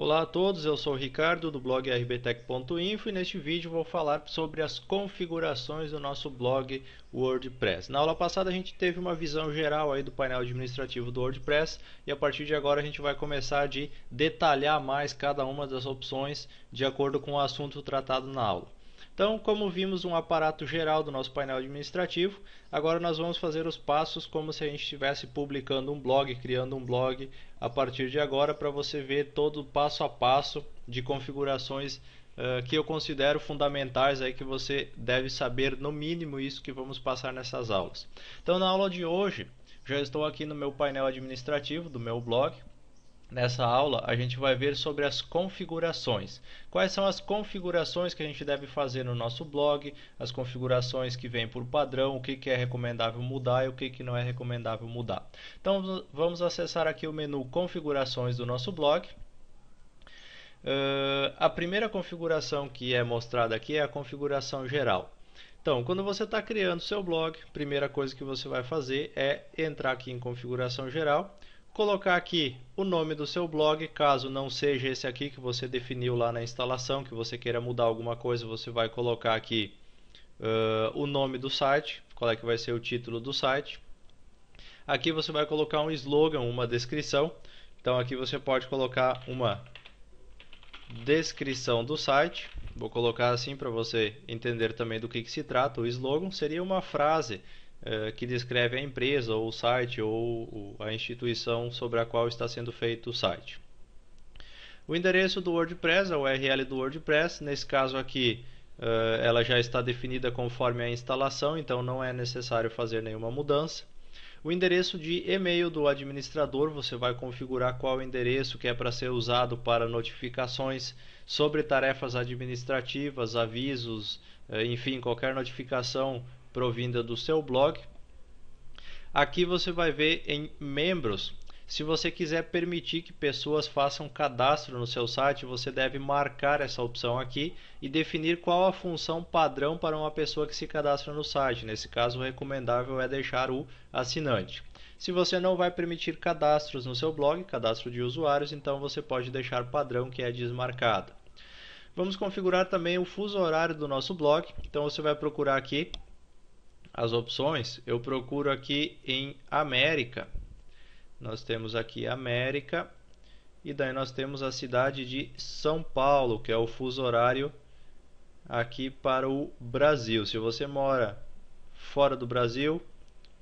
Olá a todos, eu sou o Ricardo do blog rbtech.info e neste vídeo vou falar sobre as configurações do nosso blog WordPress. Na aula passada a gente teve uma visão geral aí do painel administrativo do WordPress e a partir de agora a gente vai começar a detalhar mais cada uma das opções de acordo com o assunto tratado na aula. Então, como vimos um aparato geral do nosso painel administrativo, agora nós vamos fazer os passos como se a gente estivesse publicando um blog, criando um blog a partir de agora para você ver todo o passo a passo de configurações uh, que eu considero fundamentais aí que você deve saber no mínimo isso que vamos passar nessas aulas. Então, na aula de hoje, já estou aqui no meu painel administrativo do meu blog. Nessa aula, a gente vai ver sobre as configurações. Quais são as configurações que a gente deve fazer no nosso blog, as configurações que vêm por padrão, o que, é recomendável mudar e o que, que não é recomendável mudar. Então, vamos acessar aqui o menu Configurações do nosso blog. Uh, a primeira configuração que é mostrada aqui é a configuração geral. Então, quando você está criando seu blog, a primeira coisa que você vai fazer é entrar aqui em configuração geral colocar aqui o nome do seu blog, caso não seja esse aqui que você definiu lá na instalação, que você queira mudar alguma coisa, você vai colocar aqui uh, o nome do site, qual é que vai ser o título do site. Aqui você vai colocar um slogan, uma descrição. Então aqui você pode colocar uma descrição do site. Vou colocar assim para você entender também do que, que se trata. O slogan seria uma frase é, que descreve a empresa ou o site ou a instituição sobre a qual está sendo feito o site. O endereço do WordPress, a URL do WordPress, nesse caso aqui uh, ela já está definida conforme a instalação, então não é necessário fazer nenhuma mudança. O endereço de e-mail do administrador, você vai configurar qual endereço que é para ser usado para notificações sobre tarefas administrativas, avisos, eh, enfim, qualquer notificação provinda do seu blog. Aqui você vai ver em membros. Se você quiser permitir que pessoas façam cadastro no seu site, você deve marcar essa opção aqui e definir qual a função padrão para uma pessoa que se cadastra no site. Nesse caso, o recomendável é deixar o assinante. Se você não vai permitir cadastros no seu blog, cadastro de usuários, então você pode deixar padrão que é desmarcado. Vamos configurar também o fuso horário do nosso blog. Então você vai procurar aqui as opções, eu procuro aqui em América. Nós temos aqui América e daí nós temos a cidade de São Paulo, que é o fuso horário aqui para o Brasil. Se você mora fora do Brasil,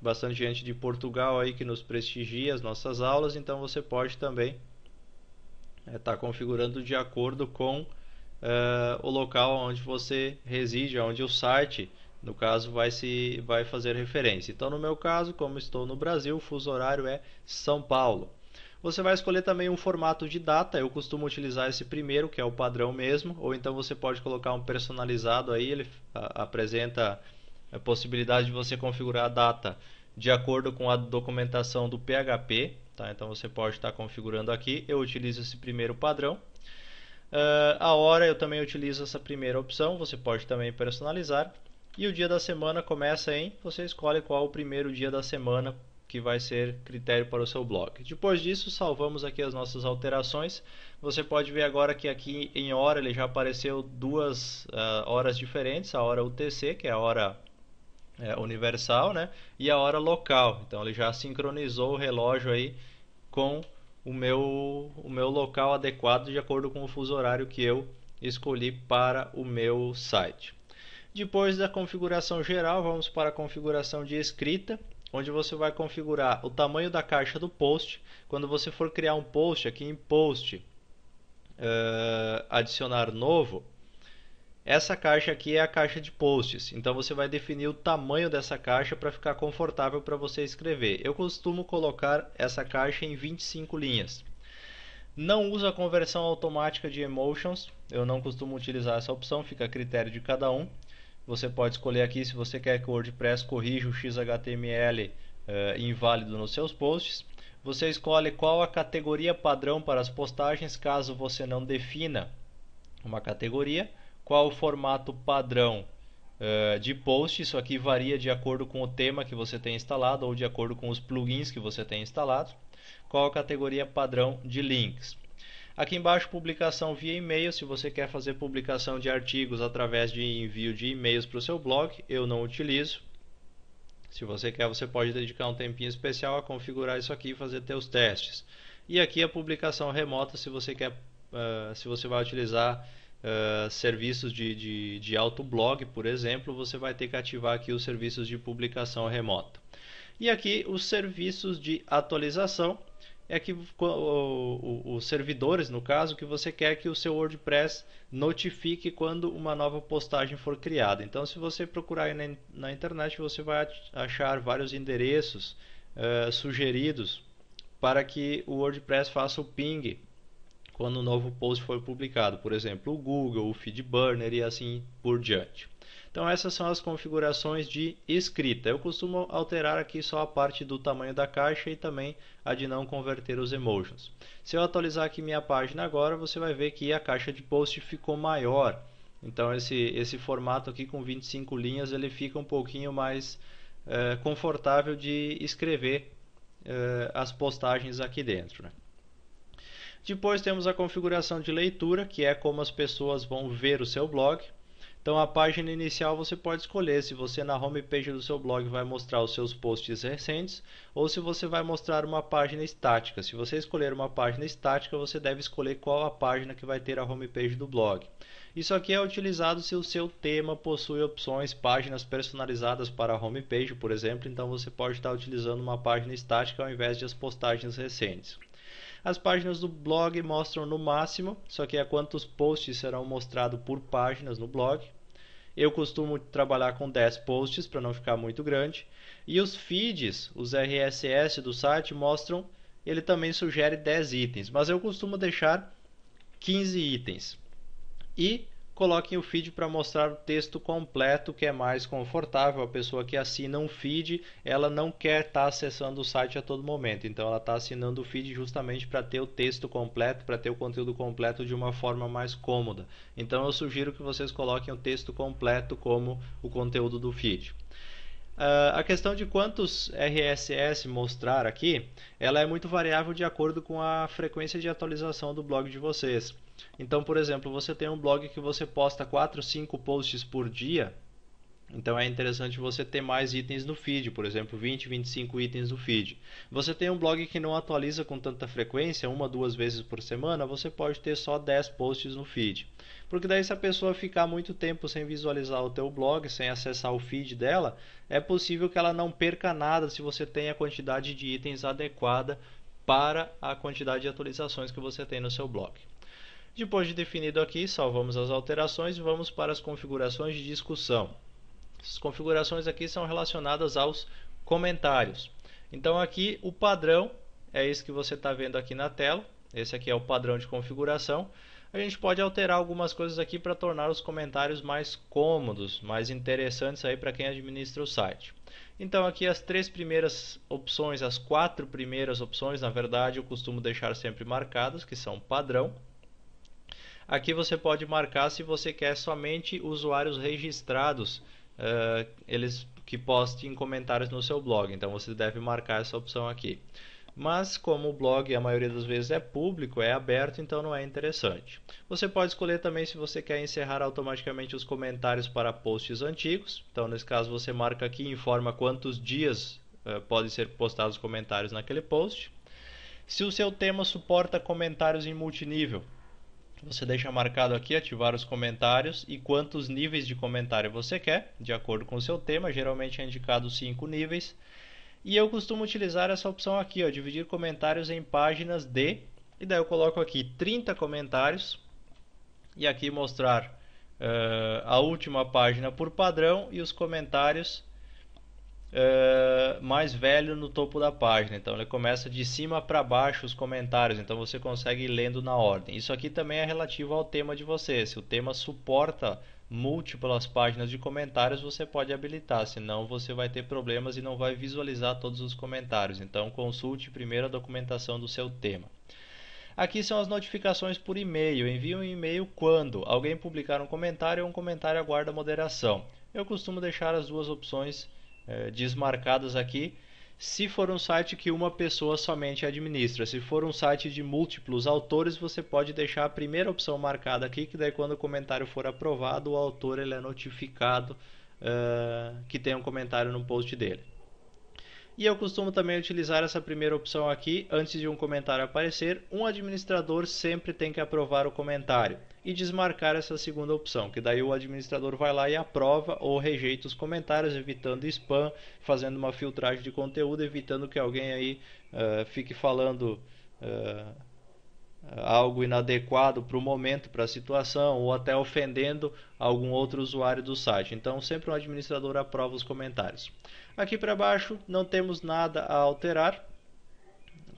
bastante gente de Portugal aí que nos prestigia as nossas aulas, então você pode também estar é, tá configurando de acordo com uh, o local onde você reside, onde o site no caso vai se vai fazer referência. Então no meu caso, como estou no Brasil, o fuso horário é São Paulo. Você vai escolher também um formato de data, eu costumo utilizar esse primeiro, que é o padrão mesmo, ou então você pode colocar um personalizado aí, ele apresenta a possibilidade de você configurar a data de acordo com a documentação do PHP, tá? Então você pode estar configurando aqui, eu utilizo esse primeiro padrão. Uh, a hora eu também utilizo essa primeira opção, você pode também personalizar. E o dia da semana começa em, você escolhe qual o primeiro dia da semana que vai ser critério para o seu blog. Depois disso, salvamos aqui as nossas alterações. Você pode ver agora que aqui em hora ele já apareceu duas uh, horas diferentes, a hora UTC, que é a hora é, universal, né? E a hora local. Então ele já sincronizou o relógio aí com o meu, o meu local adequado de acordo com o fuso horário que eu escolhi para o meu site. Depois da configuração geral, vamos para a configuração de escrita, onde você vai configurar o tamanho da caixa do post. Quando você for criar um post, aqui em post, uh, adicionar novo, essa caixa aqui é a caixa de posts. Então você vai definir o tamanho dessa caixa para ficar confortável para você escrever. Eu costumo colocar essa caixa em 25 linhas. Não uso a conversão automática de emotions, eu não costumo utilizar essa opção, fica a critério de cada um. Você pode escolher aqui se você quer que o WordPress corrija o XHTML uh, inválido nos seus posts. Você escolhe qual a categoria padrão para as postagens, caso você não defina uma categoria. Qual o formato padrão uh, de post. Isso aqui varia de acordo com o tema que você tem instalado ou de acordo com os plugins que você tem instalado. Qual a categoria padrão de links. Aqui embaixo, publicação via e-mail. Se você quer fazer publicação de artigos através de envio de e-mails para o seu blog, eu não utilizo. Se você quer, você pode dedicar um tempinho especial a configurar isso aqui e fazer teus testes. E aqui a publicação remota, se você quer, uh, se você vai utilizar uh, serviços de, de, de autoblog, por exemplo, você vai ter que ativar aqui os serviços de publicação remota. E aqui os serviços de atualização é que os servidores, no caso, que você quer que o seu WordPress notifique quando uma nova postagem for criada. Então, se você procurar na, na internet, você vai achar vários endereços uh, sugeridos para que o WordPress faça o ping quando um novo post for publicado. Por exemplo, o Google, o FeedBurner e assim por diante. Então essas são as configurações de escrita. Eu costumo alterar aqui só a parte do tamanho da caixa e também a de não converter os emojis. Se eu atualizar aqui minha página agora, você vai ver que a caixa de post ficou maior. Então esse, esse formato aqui com 25 linhas ele fica um pouquinho mais é, confortável de escrever é, as postagens aqui dentro. Né? Depois temos a configuração de leitura, que é como as pessoas vão ver o seu blog. Então a página inicial você pode escolher se você na homepage do seu blog vai mostrar os seus posts recentes ou se você vai mostrar uma página estática. Se você escolher uma página estática, você deve escolher qual a página que vai ter a homepage do blog. Isso aqui é utilizado se o seu tema possui opções, páginas personalizadas para a homepage, por exemplo, então você pode estar utilizando uma página estática ao invés de as postagens recentes. As páginas do blog mostram no máximo, só que é quantos posts serão mostrados por páginas no blog. Eu costumo trabalhar com 10 posts para não ficar muito grande. E os feeds, os RSS do site mostram, ele também sugere 10 itens, mas eu costumo deixar 15 itens. E coloquem o feed para mostrar o texto completo, que é mais confortável. A pessoa que assina um feed, ela não quer estar tá acessando o site a todo momento, então ela está assinando o feed justamente para ter o texto completo, para ter o conteúdo completo de uma forma mais cômoda. Então eu sugiro que vocês coloquem o texto completo como o conteúdo do feed. Uh, a questão de quantos RSS mostrar aqui, ela é muito variável de acordo com a frequência de atualização do blog de vocês. Então, por exemplo, você tem um blog que você posta 4, 5 posts por dia, então é interessante você ter mais itens no feed, por exemplo, 20, 25 itens no feed. Você tem um blog que não atualiza com tanta frequência, uma, duas vezes por semana, você pode ter só 10 posts no feed. Porque daí se a pessoa ficar muito tempo sem visualizar o teu blog, sem acessar o feed dela, é possível que ela não perca nada se você tem a quantidade de itens adequada para a quantidade de atualizações que você tem no seu blog. Depois de definido aqui, salvamos as alterações e vamos para as configurações de discussão. As configurações aqui são relacionadas aos comentários. Então aqui o padrão é esse que você está vendo aqui na tela. Esse aqui é o padrão de configuração. A gente pode alterar algumas coisas aqui para tornar os comentários mais cômodos, mais interessantes aí para quem administra o site. Então aqui as três primeiras opções, as quatro primeiras opções, na verdade, eu costumo deixar sempre marcadas, que são padrão. Aqui você pode marcar se você quer somente usuários registrados, uh, eles que postem comentários no seu blog. Então você deve marcar essa opção aqui. Mas como o blog a maioria das vezes é público, é aberto, então não é interessante. Você pode escolher também se você quer encerrar automaticamente os comentários para posts antigos. Então nesse caso você marca aqui e informa quantos dias uh, podem ser postados comentários naquele post. Se o seu tema suporta comentários em multinível, você deixa marcado aqui ativar os comentários e quantos níveis de comentário você quer, de acordo com o seu tema. Geralmente é indicado 5 níveis. E eu costumo utilizar essa opção aqui, ó, dividir comentários em páginas de. E daí eu coloco aqui 30 comentários. E aqui mostrar uh, a última página por padrão e os comentários uh, mais velho no topo da página. Então ele começa de cima para baixo os comentários, então você consegue ir lendo na ordem. Isso aqui também é relativo ao tema de você. Se o tema suporta múltiplas páginas de comentários, você pode habilitar, senão você vai ter problemas e não vai visualizar todos os comentários. Então consulte primeiro a documentação do seu tema. Aqui são as notificações por e-mail. Envie um e-mail quando alguém publicar um comentário ou um comentário aguarda moderação. Eu costumo deixar as duas opções eh, desmarcadas aqui se for um site que uma pessoa somente administra. Se for um site de múltiplos autores, você pode deixar a primeira opção marcada aqui, que daí quando o comentário for aprovado, o autor ele é notificado uh, que tem um comentário no post dele. E eu costumo também utilizar essa primeira opção aqui, antes de um comentário aparecer, um administrador sempre tem que aprovar o comentário e desmarcar essa segunda opção, que daí o administrador vai lá e aprova ou rejeita os comentários, evitando spam, fazendo uma filtragem de conteúdo, evitando que alguém aí uh, fique falando uh, algo inadequado para o momento, para a situação, ou até ofendendo algum outro usuário do site. Então, sempre um administrador aprova os comentários. Aqui para baixo não temos nada a alterar.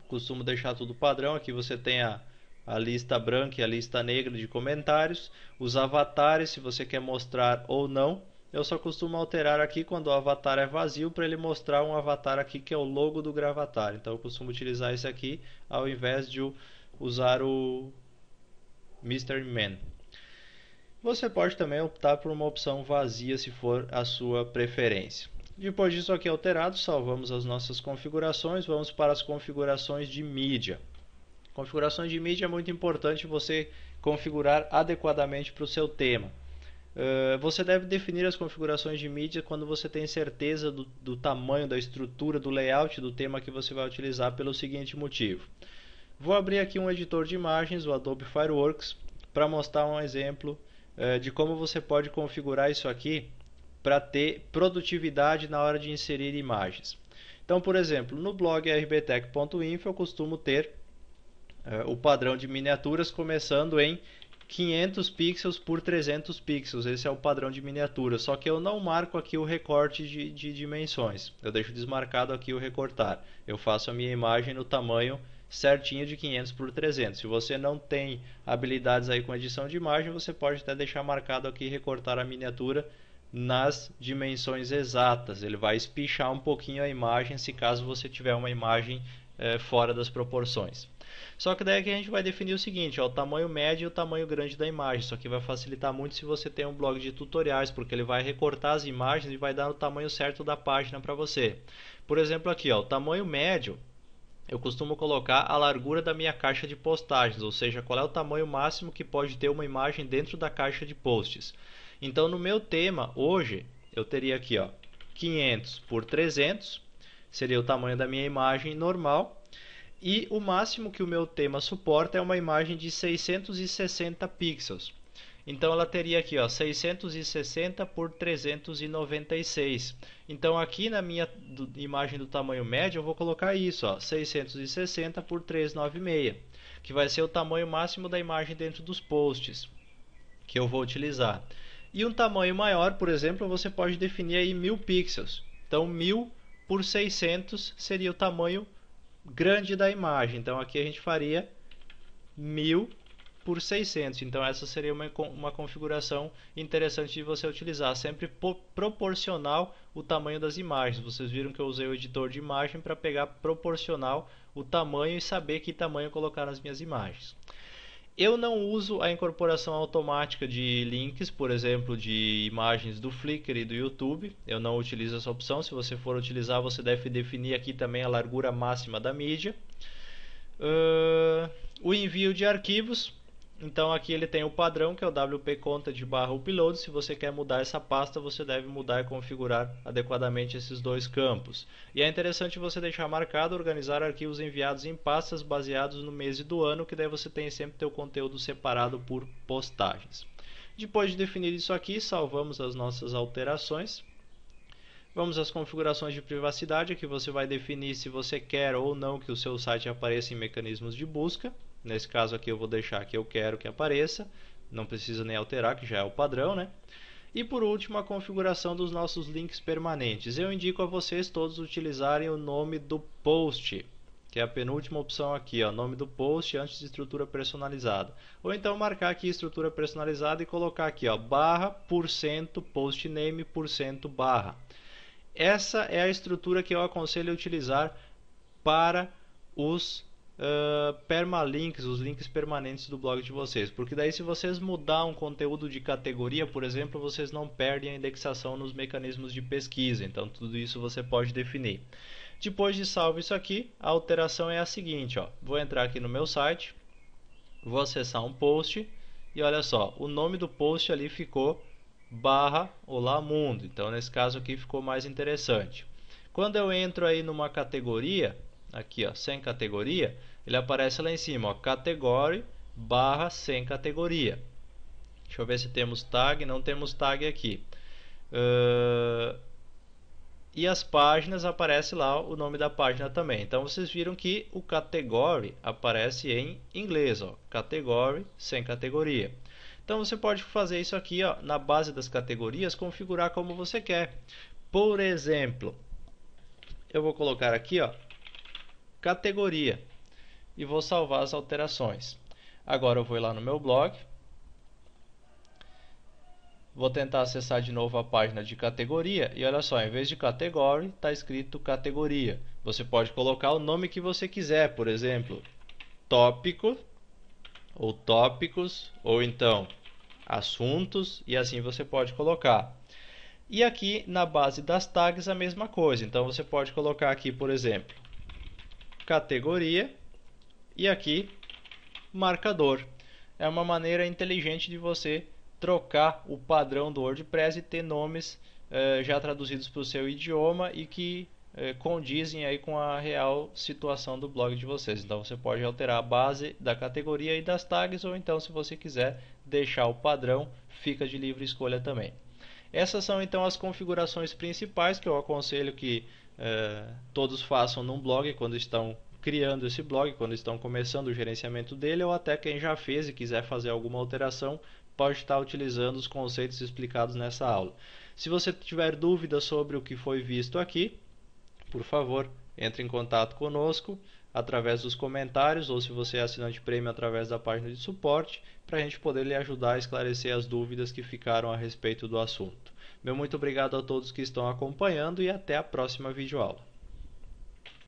Costumo deixar tudo padrão. Aqui você tem a, a lista branca e a lista negra de comentários. Os avatares, se você quer mostrar ou não. Eu só costumo alterar aqui quando o avatar é vazio para ele mostrar um avatar aqui que é o logo do gravatar. Então eu costumo utilizar esse aqui ao invés de usar o Mr. Man. Você pode também optar por uma opção vazia se for a sua preferência. Depois disso aqui alterado, salvamos as nossas configurações, vamos para as configurações de mídia. Configurações de mídia é muito importante você configurar adequadamente para o seu tema. Uh, você deve definir as configurações de mídia quando você tem certeza do, do tamanho, da estrutura, do layout do tema que você vai utilizar pelo seguinte motivo. Vou abrir aqui um editor de imagens, o Adobe Fireworks, para mostrar um exemplo eh, de como você pode configurar isso aqui para ter produtividade na hora de inserir imagens. Então, por exemplo, no blog rbtech.info eu costumo ter eh, o padrão de miniaturas começando em 500 pixels por 300 pixels. Esse é o padrão de miniatura. Só que eu não marco aqui o recorte de, de dimensões. Eu deixo desmarcado aqui o recortar. Eu faço a minha imagem no tamanho certinho de 500 por 300. Se você não tem habilidades aí com edição de imagem, você pode até deixar marcado aqui recortar a miniatura nas dimensões exatas. Ele vai espichar um pouquinho a imagem se caso você tiver uma imagem é, fora das proporções. Só que daí que a gente vai definir o seguinte, ó, o tamanho médio e o tamanho grande da imagem. Isso aqui vai facilitar muito se você tem um blog de tutoriais, porque ele vai recortar as imagens e vai dar o tamanho certo da página para você. Por exemplo aqui, ó, o tamanho médio eu costumo colocar a largura da minha caixa de postagens, ou seja, qual é o tamanho máximo que pode ter uma imagem dentro da caixa de posts. Então, no meu tema hoje, eu teria aqui, ó, 500 por 300, seria o tamanho da minha imagem normal. E o máximo que o meu tema suporta é uma imagem de 660 pixels. Então ela teria aqui, ó, 660 por 396. Então aqui na minha do, imagem do tamanho médio eu vou colocar isso, ó, 660 por 396, que vai ser o tamanho máximo da imagem dentro dos posts que eu vou utilizar. E um tamanho maior, por exemplo, você pode definir aí 1000 pixels. Então 1000 por 600 seria o tamanho grande da imagem. Então aqui a gente faria 1000 por 600. Então essa seria uma, uma configuração interessante de você utilizar, sempre proporcional o tamanho das imagens. Vocês viram que eu usei o editor de imagem para pegar proporcional o tamanho e saber que tamanho colocar nas minhas imagens. Eu não uso a incorporação automática de links, por exemplo, de imagens do Flickr e do YouTube. Eu não utilizo essa opção. Se você for utilizar, você deve definir aqui também a largura máxima da mídia. Uh, o envio de arquivos. Então aqui ele tem o padrão que é o wp content barra upload. Se você quer mudar essa pasta, você deve mudar e configurar adequadamente esses dois campos. E é interessante você deixar marcado organizar arquivos enviados em pastas baseados no mês e do ano, que daí você tem sempre teu conteúdo separado por postagens. Depois de definir isso aqui, salvamos as nossas alterações. Vamos às configurações de privacidade, que você vai definir se você quer ou não que o seu site apareça em mecanismos de busca. Nesse caso aqui eu vou deixar que eu quero que apareça, não precisa nem alterar, que já é o padrão, né? E por último, a configuração dos nossos links permanentes. Eu indico a vocês todos utilizarem o nome do post, que é a penúltima opção aqui, ó, nome do post antes de estrutura personalizada. Ou então marcar aqui estrutura personalizada e colocar aqui, ó, barra, porcento, post name, porcento, barra. Essa é a estrutura que eu aconselho a utilizar para os uh, permalinks, os links permanentes do blog de vocês. Porque daí se vocês mudar um conteúdo de categoria, por exemplo, vocês não perdem a indexação nos mecanismos de pesquisa. Então tudo isso você pode definir. Depois de salvo isso aqui, a alteração é a seguinte, ó. Vou entrar aqui no meu site, vou acessar um post e olha só, o nome do post ali ficou barra Olá Mundo. Então nesse caso aqui ficou mais interessante. Quando eu entro aí numa categoria, aqui ó, sem categoria, ele aparece lá em cima, ó, category barra sem categoria. Deixa eu ver se temos tag, não temos tag aqui. Uh, e as páginas aparece lá o nome da página também. Então vocês viram que o category aparece em inglês, ó, category sem categoria. Então você pode fazer isso aqui ó, na base das categorias, configurar como você quer. Por exemplo, eu vou colocar aqui ó, categoria e vou salvar as alterações. Agora eu vou lá no meu blog, Vou tentar acessar de novo a página de categoria e olha só, em vez de category, está escrito categoria. Você pode colocar o nome que você quiser, por exemplo, tópico ou tópicos ou então assuntos e assim você pode colocar. E aqui na base das tags a mesma coisa. Então você pode colocar aqui, por exemplo, categoria e aqui marcador. É uma maneira inteligente de você trocar o padrão do WordPress e ter nomes eh, já traduzidos para o seu idioma e que eh, condizem aí com a real situação do blog de vocês. Então você pode alterar a base da categoria e das tags ou então se você quiser deixar o padrão, fica de livre escolha também. Essas são então as configurações principais que eu aconselho que eh, todos façam num blog quando estão criando esse blog, quando estão começando o gerenciamento dele, ou até quem já fez e quiser fazer alguma alteração, pode estar utilizando os conceitos explicados nessa aula. Se você tiver dúvidas sobre o que foi visto aqui, por favor, entre em contato conosco através dos comentários ou se você é assinante prêmio através da página de suporte para a gente poder lhe ajudar a esclarecer as dúvidas que ficaram a respeito do assunto. Meu muito obrigado a todos que estão acompanhando e até a próxima videoaula.